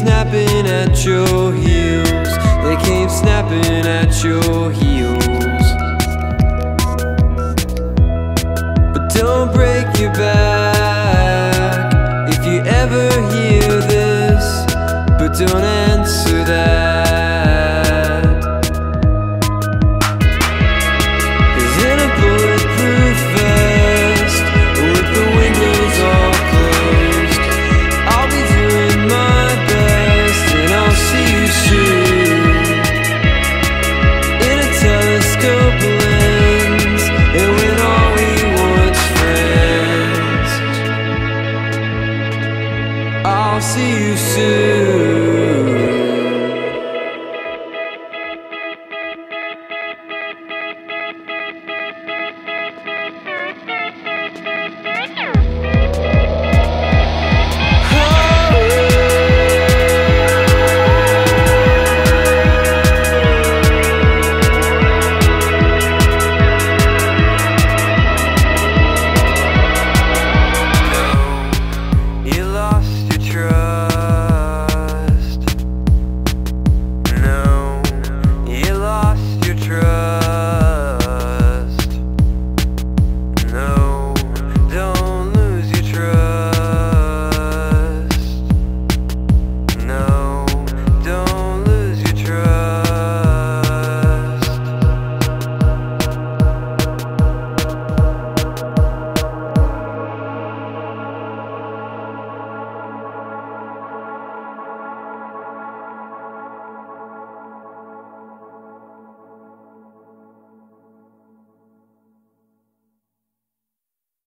snapping at your heels. They came snapping at your heels. But don't break your back if you ever hear this. But don't answer that. I'll see you soon.